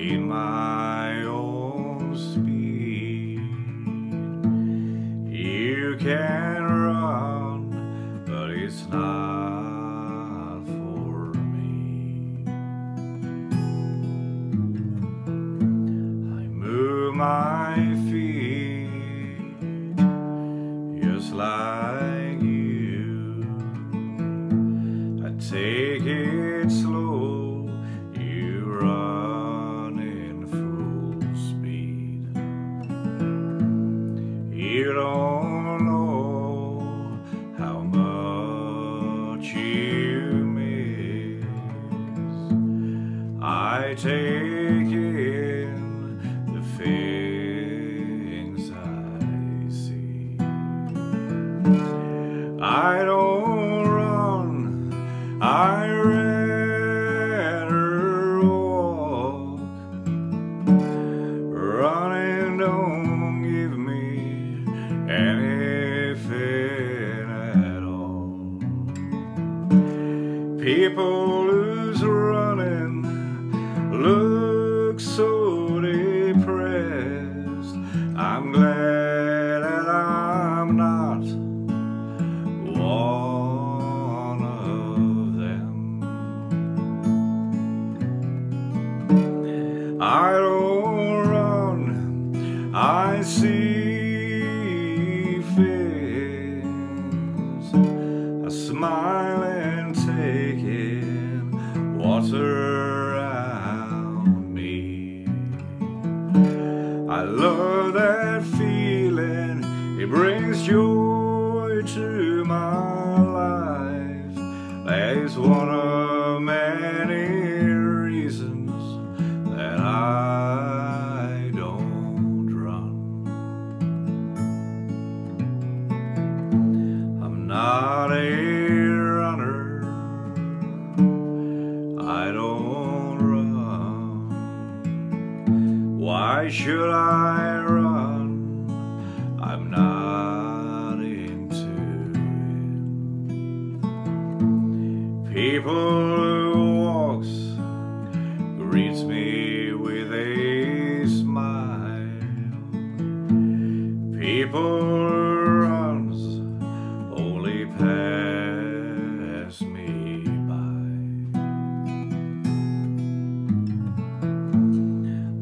in my own speed. You can run, but it's not for me. I move my feet just like. I take in the things I see. I don't run, I rather walk. Running don't give me anything at all. People so depressed. I'm glad that I'm not one of them. I don't run, I see things. I smile and take in what's my life. That is one of many reasons that I don't run. I'm not a runner. I don't run. Why should I run? People who walks greets me with a smile. People runs only pass me by.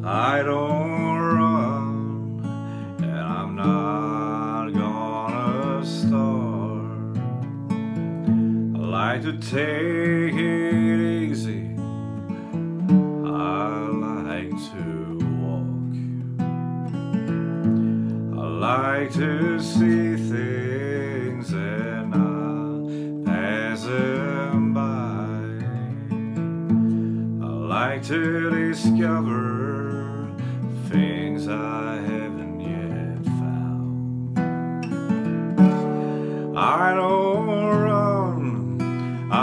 I don't like to take it easy. I like to walk. I like to see things and not pass them by. I like to discover things I haven't yet found. I don't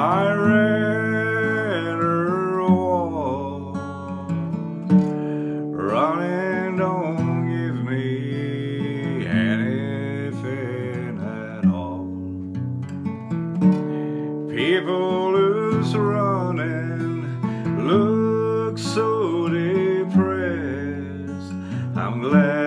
I rather walk. Running don't give me anything at all. People who's running look so depressed. I'm glad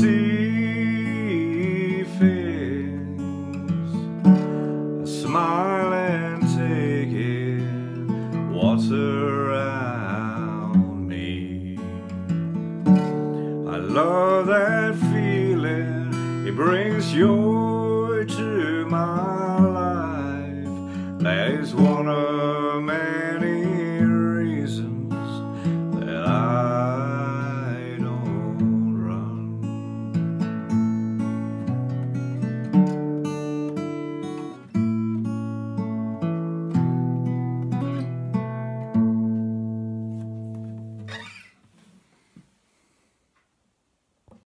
see things. I smile and take in what's around me. I love that feeling, it brings joy to my life. That is one